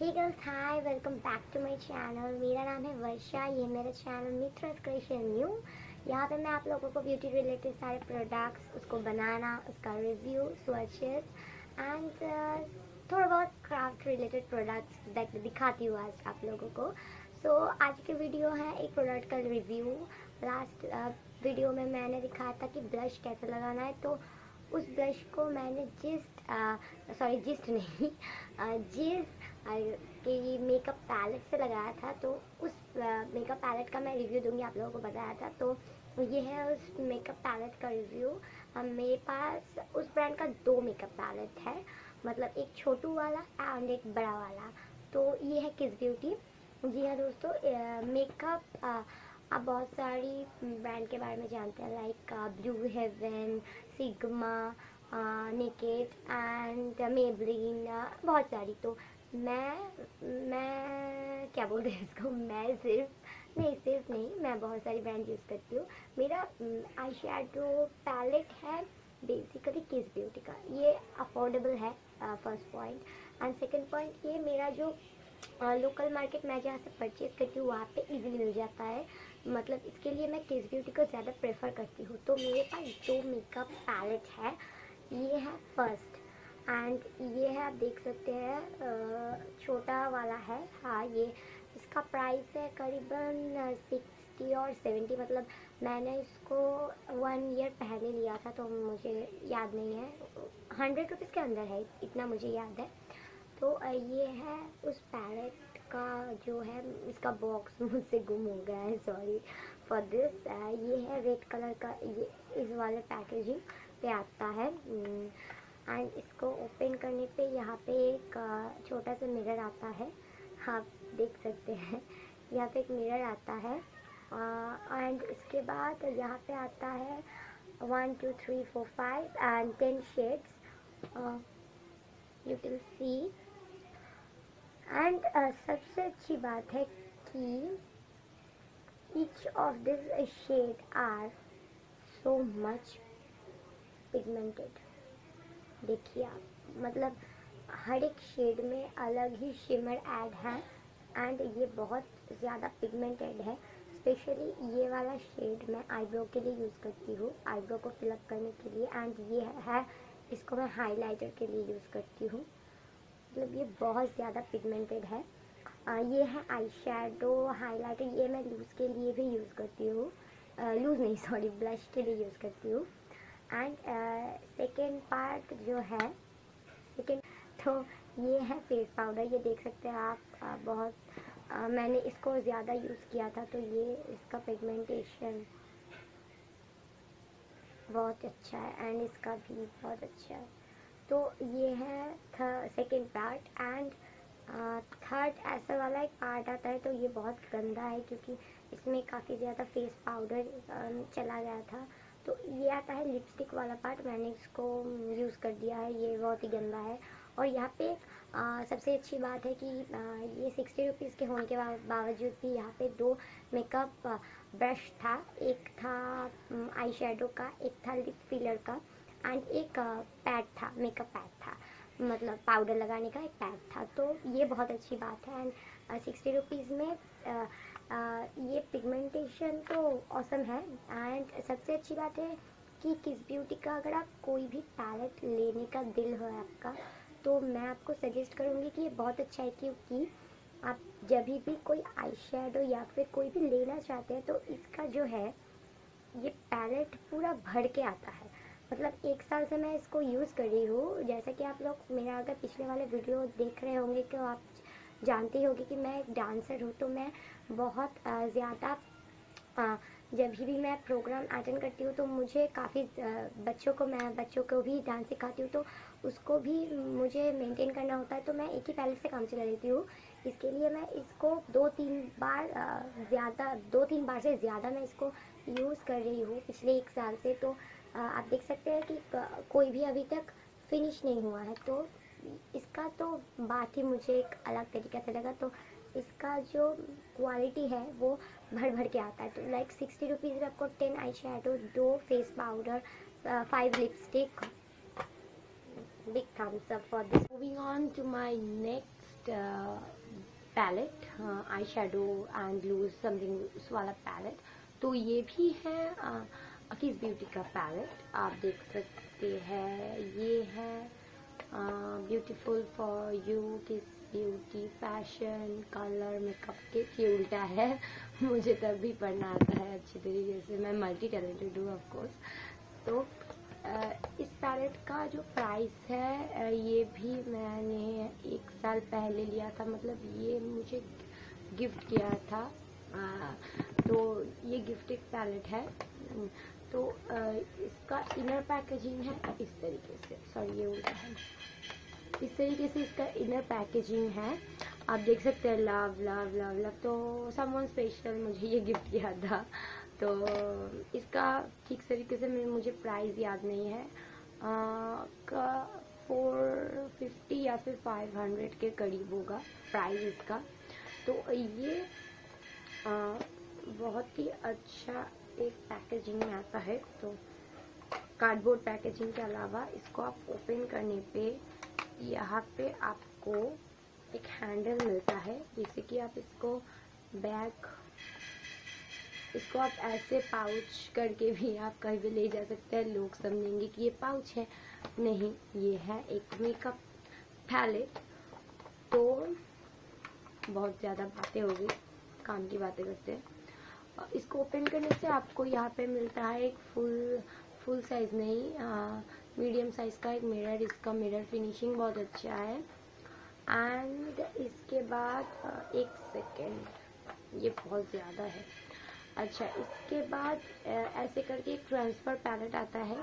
Hey girls hi welcome back to my channel मेरा नाम है वर्षा ये मेरा चैनल मित्र क्रिएशन न्यू यहाँ पे मैं आप लोगों को ब्यूटी रिलेटेड सारे प्रोडक्ट्स उसको बनाना उसका रिव्यू स्वचेस एंड थोड़ा बहुत क्राफ्ट रिलेटेड प्रोडक्ट्स दिखाती हूँ आज आप लोगों को. सो so, आज की वीडियो है एक प्रोडक्ट का रिव्यू लास्ट वीडियो में मैंने दिखाया था कि ब्लश कैसे लगाना है तो उस ब्रश को मैंने जिस्ट सॉरी जिस्ट नहीं जिस कि मेकअप पैलेट से लगाया था तो उस मेकअप पैलेट का मैं रिव्यू दूँगी आप लोगों को बताया था। तो ये है उस मेकअप पैलेट का रिव्यू मेरे पास उस ब्रांड का दो मेकअप पैलेट है मतलब एक छोटू वाला एंड एक बड़ा वाला। तो ये है किस ब्यूटी जी हाँ दोस्तों मेकअप आप बहुत सारी ब्रांड के बारे में जानते हैं लाइक ब्लू हेवन सिग्मा निकेट एंड मेबलिन बहुत सारी। तो मैं मैं क्या बोलते हैं इसको? मैं सिर्फ़, नहीं सिर्फ़ नहीं, मैं बहुत सारी ब्रांड यूज़ करती हूँ। मेरा आई शेडो पैलेट है बेसिकली किस ब्यूटी का। ये अफोर्डेबल है first point and second point ये मेरा जो लोकल मार्केट मैं जहाँ से परचेज करती हूँ, वहाँ पे इजीली मिल जाता है। मतलब इसके लिए मैं किस ब्यूटी को ज़्यादा प्रेफर करती हूँ। तो मेरे पास दो मेकअप पैलेट है। ये है फ़र्स्ट एंड ये है, आप देख सकते हैं छोटा वाला है। हाँ ये इसका प्राइस है करीबन सिक्सटी और सेवेंटी मतलब मैंने इसको वन ईयर पहले लिया था तो मुझे याद नहीं है। हंड्रेड रुपीज़ के अंदर है, इतना मुझे याद है। तो ये है, उस पैरेट का जो है, इसका बॉक्स मुझसे गुम हो गया है सॉरी फॉर दिस ये है रेड कलर का, ये, इस वाले पैकेजिंग पे आता है। एंड इसको ओपन करने पे यहाँ पे एक छोटा सा मिरर आता है। आप देख सकते हैं। यहाँ पे एक मिरर आता है। एंड इसके बाद यहाँ पे आता है one two three four five and ten shades you can see and सबसे अच्छी बात है कि each of this shade are so much pigmented देखिए आप मतलब हर एक शेड में अलग ही शिमर ऐड है एंड ये बहुत ज़्यादा पिगमेंटेड है। स्पेशली ये वाला शेड मैं आईब्रो के लिए यूज़ करती हूँ आईब्रो को फिलअप करने के लिए एंड ये है इसको मैं हाइलाइटर के लिए यूज़ करती हूँ। मतलब ये बहुत ज़्यादा पिगमेंटेड है। आ, ये है आई शेडो हाईलाइटर ये मैं लूज़ के लिए भी यूज़ करती हूँ। लूज़ नहीं सॉरी ब्लश के लिए यूज़ करती हूँ। एंड सेकेंड पार्ट जो है सेकेंड तो ये है फेस पाउडर ये देख सकते हैं आप uh, बहुत uh, मैंने इसको ज़्यादा यूज़ किया था तो ये इसका पिगमेंटेशन बहुत अच्छा है एंड इसका भी बहुत अच्छा है। तो ये है सेकेंड पार्ट एंड थर्ड ऐसा वाला एक पार्ट आता है तो ये बहुत गंदा है क्योंकि इसमें काफ़ी ज़्यादा फेस पाउडर चला गया था। तो ये आता है लिपस्टिक वाला पार्ट मैंने इसको यूज़ कर दिया है ये बहुत ही गंदा है। और यहाँ पे आ, सबसे अच्छी बात है कि आ, ये सिक्सटी रुपीज़ के होने के बावजूद भी यहाँ पे दो मेकअप ब्रश था। एक था आई शेडो का एक था लिप फिलर का एंड एक पैड था मेकअप पैड था। मतलब पाउडर लगाने का एक पैड था। तो ये बहुत अच्छी बात है। एंड सिक्सटी रुपीज़ में आ, ये पिगमेंटेशन तो औसम है एंड सबसे अच्छी बात है कि किस ब्यूटी का अगर आप कोई भी पैलेट लेने का दिल हो आपका तो मैं आपको सजेस्ट करूँगी कि ये बहुत अच्छा है क्योंकि आप जब भी कोई आई शेडो या फिर कोई भी लेना चाहते हैं तो इसका जो है, ये पैलेट पूरा भर के आता है। मतलब एक साल से मैं इसको यूज़ कर रही हूँ, जैसा कि आप लोग मेरा अगर पिछले वाले वीडियो देख रहे होंगे तो आप जानती होगी कि मैं एक डांसर हूँ तो मैं बहुत ज़्यादा जब भी मैं प्रोग्राम अटेंड करती हूँ तो मुझे काफ़ी बच्चों को, मैं बच्चों को भी डांस सिखाती हूँ तो उसको भी मुझे मेंटेन करना होता है तो मैं एक ही पैलेट से काम चला लेती हूँ। इसके लिए मैं इसको दो तीन बार ज़्यादा, दो तीन बार से ज़्यादा मैं इसको यूज़ कर रही हूँ पिछले एक साल से तो आप देख सकते हैं कि कोई भी अभी तक फिनिश नहीं हुआ है तो इसका तो बात ही मुझे एक अलग तरीका से लगा तो इसका जो क्वालिटी है वो भर भर के आता है। तो लाइक सिक्सटी रुपीज़ में आपको टेन आई शेडो दो face powder five lipstick thumbs up for this moving on to my next next palette eye shadow and glue something वाला पैलेट तो ये भी है किस ब्यूटी का पैलेट आप देख सकते हैं, ये है beautiful for you Kiss Beauty fashion colour makeup के ये उल्टा है। मुझे तब भी पढ़ना आता है अच्छी तरीके से। मैं मल्टी टैलेंटेड हूँ ऑफकोर्स तो इस पैलेट का जो प्राइस है ये भी मैंने एक साल पहले लिया था। मतलब ये मुझे गिफ्ट किया था। तो ये गिफ्टेड पैलेट है। तो इसका इनर पैकेजिंग है, इस तरीके से। सॉरी ये उल्टा है। इस तरीके से इसका इनर पैकेजिंग है। आप देख सकते हैं लव लव लव लव तो समवन स्पेशल मुझे ये गिफ्ट किया था। तो इसका ठीक तरीके से मुझे प्राइस याद नहीं है। का फोर फिफ्टी या फिर फाइव हंड्रेड के करीब होगा प्राइस इसका। तो ये आ, बहुत ही अच्छा एक पैकेजिंग में आता है। तो कार्डबोर्ड पैकेजिंग के अलावा इसको आप ओपन करने पे यहाँ पे आपको एक हैंडल मिलता है, जिससे कि आप इसको बैग इसको आप ऐसे पाउच करके भी आप कहीं भी ले जा सकते हैं। लोग समझेंगे कि ये पाउच है। नहीं, ये है एक मेकअप पैलेट तो बहुत ज़्यादा बातें होगी काम की बातें करते हैं। इसको ओपन करने से आपको यहाँ पे मिलता है एक फुल फुल साइज़ नहीं मीडियम साइज़ का एक मिरर, इसका मिरर फिनिशिंग बहुत अच्छा है। एंड इसके बाद एक सेकेंड ये बहुत ज़्यादा है। अच्छा इसके बाद ऐसे करके एक ट्रांसफ़र पैलेट आता है।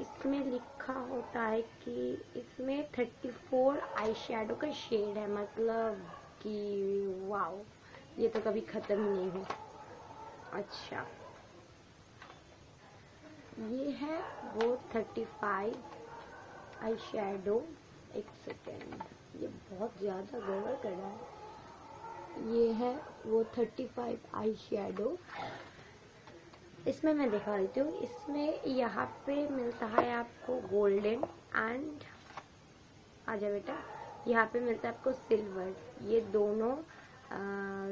इसमें लिखा होता है कि इसमें 34 आई शेडो का शेड है मतलब कि वाओ ये तो कभी ख़त्म ही नहीं हो अच्छा। ये है वो 35 आई शेडो एक सेकेंड ये बहुत ज़्यादा गड़बड़ कर रहा है। ये है वो 35 आई शेडो इसमें मैं दिखा देती हूँ। इसमें यहाँ पे मिलता है आपको गोल्डन एंड आजा बेटा। यहाँ पे मिलता है आपको सिल्वर ये दोनों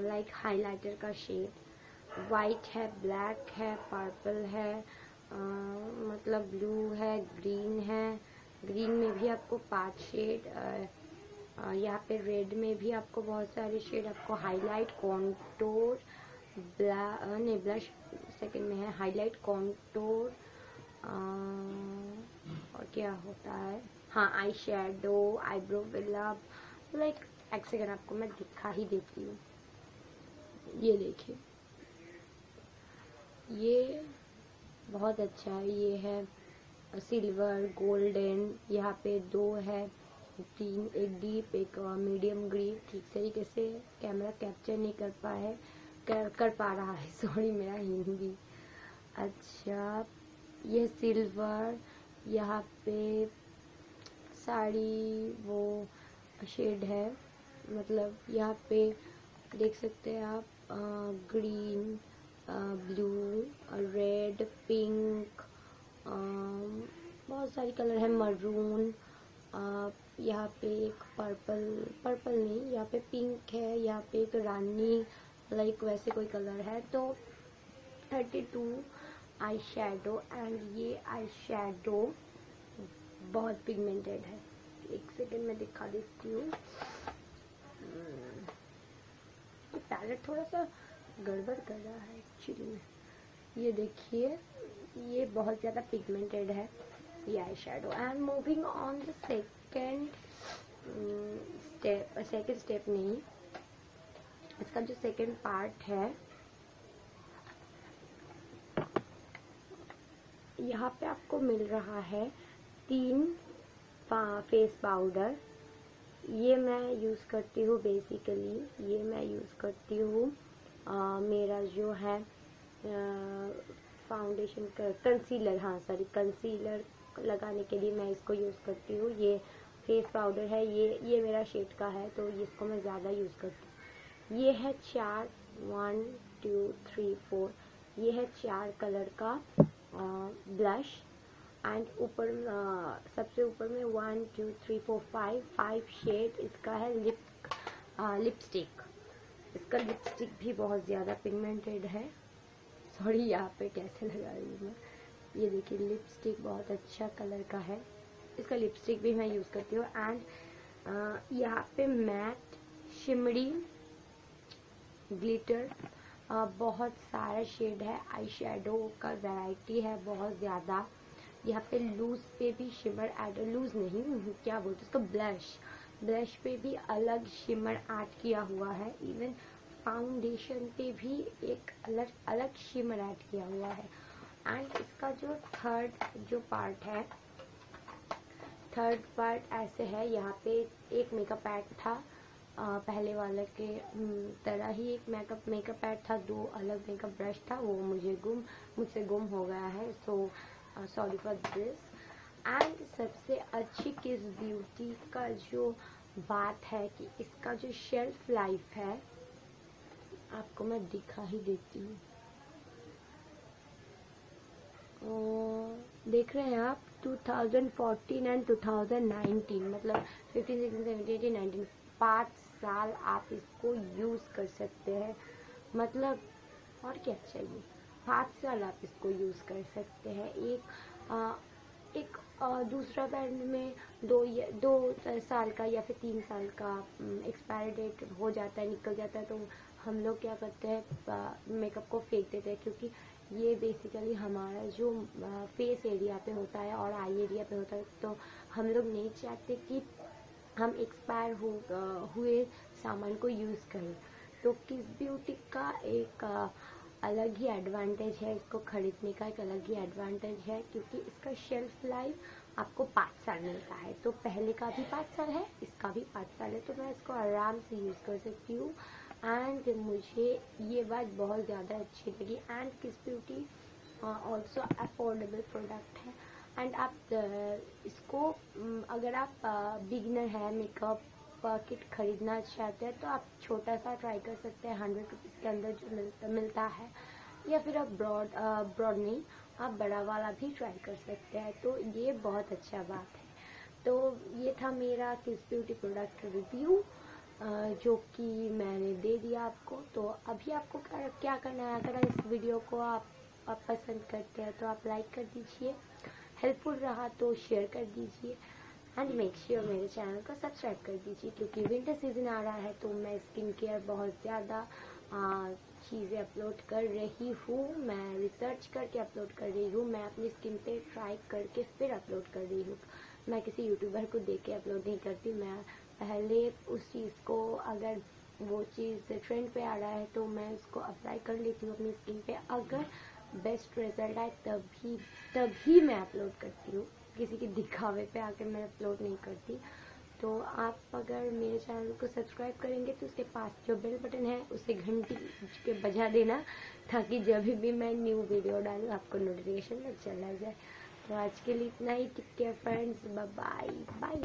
लाइक हाइलाइटर का शेड वाइट है ब्लैक है पर्पल है आ, मतलब ब्लू है ग्रीन है। ग्रीन में भी आपको पाँच शेड यहाँ पे रेड में भी आपको बहुत सारे शेड आपको हाईलाइट कॉन्टोर ब्ला नहीं ब्लश सेकंड में है हाईलाइट कॉन्टोर और क्या होता है? हाँ eye shadow eyebrow fill up like एक सेकेंड आपको मैं दिखा ही देती हूँ। ये देखिए। ये बहुत अच्छा है। ये है सिल्वर गोल्डन यहाँ पे दो है तीन एक डीप एक मीडियम ग्रीन। ठीक तरीके से कैमरा कैप्चर नहीं कर पा है। कर, कर पा रहा है सॉरी मेरा हिंदी। अच्छा ये सिल्वर यहाँ पे साड़ी वो शेड है। मतलब यहाँ पे देख सकते हैं आप आ, ग्रीन ब्लू रेड पिंक बहुत सारी कलर है मरून यहाँ पे एक पर्पल पर्पल नहीं, यहाँ पे पिंक है, यहाँ पे एक रानी लाइक वैसे कोई कलर है तो thirty two eye shadow and ये आई शेडो बहुत पिगमेंटेड है। एक सेकेंड में दिखा देती हूँ। पैलेट थोड़ा सा गड़बड़ कर रहा है एक्चुअली में। ये देखिए, ये बहुत ज़्यादा पिगमेंटेड है, ये eye shadow I am moving on the second step second step नहीं, इसका जो सेकेंड पार्ट है, यहाँ पे आपको मिल रहा है तीन फेस पाउडर ये मैं यूज़ करती हूँ बेसिकली ये मैं यूज़ करती हूँ। मेरा जो है फाउंडेशन कंसीलर हाँ सॉरी कंसीलर लगाने के लिए मैं इसको यूज़ करती हूँ। ये फेस पाउडर है, ये ये मेरा शेड का है तो इसको मैं ज़्यादा यूज़ करती हूँ। ये है चार वन टू थ्री फोर ये है चार कलर का ब्लश एंड ऊपर सबसे ऊपर में one two three four five five shade इसका है लिप लिपस्टिक इसका लिपस्टिक भी बहुत ज़्यादा पिगमेंटेड है। सॉरी यहाँ पे कैसे लगा रही हूँ मैं? ये देखिए लिपस्टिक बहुत अच्छा कलर का है। इसका लिपस्टिक भी मैं यूज़ करती हूँ। एंड यहाँ पे मैट शिमड़ी ग्लिटर आ, बहुत सारा शेड है। आई शेडो का वैरायटी है बहुत ज़्यादा। यहाँ पे लूज पे भी शिमर एड लूज नहीं क्या बोलते उसका ब्लश ब्लश पे भी अलग शिमर ऐड किया हुआ है. इवन फाउंडेशन पे भी एक अलग अलग शिमर ऐड किया हुआ है. एंड इसका जो थर्ड जो पार्ट है थर्ड पार्ट ऐसे है. यहाँ पे एक मेकअप पैड था. आ, पहले वाले के तरह ही एक मेकअप मेकअप पैड था. दो अलग मेकअप ब्रश था. वो मुझे गुम मुझसे गुम हो गया है. So sorry for this and सबसे अच्छी किस ब्यूटी का जो बात है कि इसका जो शेल्फ लाइफ है आपको मैं दिखा ही देती हूँ। देख रहे हैं आप 2014 एंड 2019 मतलब 15, 16, 17, 18, 19 पाँच साल आप इसको यूज़ कर सकते हैं। मतलब और क्या चाहिए? पाँच साल आप इसको यूज़ कर सकते हैं। एक आ, एक दूसरा बैंड में दो दो साल का या फिर तीन साल का एक्सपायरी डेट हो जाता है, निकल जाता है तो हम लोग क्या करते हैं मेकअप को फेंक देते हैं, क्योंकि ये बेसिकली हमारा जो फेस एरिया पे होता है और आई एरिया पे होता है तो हम लोग नहीं चाहते कि हम एक्सपायर हो हुए सामान को यूज़ करें। तो किस ब्यूटी का एक अलग ही एडवांटेज है इसको खरीदने का, एक अलग ही एडवांटेज है, क्योंकि इसका शेल्फ लाइफ आपको पाँच साल मिलता है। तो पहले का भी पाँच साल है, इसका भी पाँच साल है। तो मैं इसको आराम से यूज़ कर सकती हूँ। एंड मुझे ये बात बहुत ज़्यादा अच्छी लगी। And Kiss Beauty also affordable product है। एंड आप इसको अगर आप बिगनर है मेकअप किट खरीदना चाहते हैं तो आप छोटा सा ट्राई कर सकते हैं हंड्रेड रुपीज़ के अंदर जो मिलता मिलता है। या फिर आप ब्रॉड ब्रॉड नहीं आप बड़ा वाला भी ट्राई कर सकते हैं तो ये बहुत अच्छा बात है। तो ये था मेरा किस ब्यूटी प्रोडक्ट रिव्यू जो कि मैंने दे दिया आपको। तो अभी आपको क्या करना है? अगर इस वीडियो को आप, आप पसंद करते हैं तो आप लाइक कर दीजिए। हेल्पफुल रहा तो शेयर कर दीजिए। एंड मेक श्योर मेरे चैनल को सब्सक्राइब कर दीजिए, क्योंकि विंटर सीज़न आ रहा है तो मैं स्किन केयर बहुत ज़्यादा चीज़ें अपलोड कर रही हूँ। मैं रिसर्च करके अपलोड कर रही हूँ। मैं अपनी स्किन पे ट्राई करके फिर अपलोड कर रही हूँ। मैं किसी यूट्यूबर को देख के अपलोड नहीं करती। मैं पहले उस चीज़ को, अगर वो चीज़ ट्रेंड पे आ रहा है तो मैं उसको अप्लाई कर लेती हूँ अपनी स्किन पे। अगर बेस्ट रिज़ल्ट आए तभी तभी मैं अपलोड करती हूँ। किसी के दिखावे पे आकर मैं अपलोड नहीं करती। तो आप अगर मेरे चैनल को सब्सक्राइब करेंगे तो उसके पास जो बेल बटन है, उसे घंटी के बजा देना, ताकि जब भी मैं न्यू वीडियो डालूँ, आपको नोटिफिकेशन में चला जाए। तो आज के लिए इतना ही। Take care friends bye bye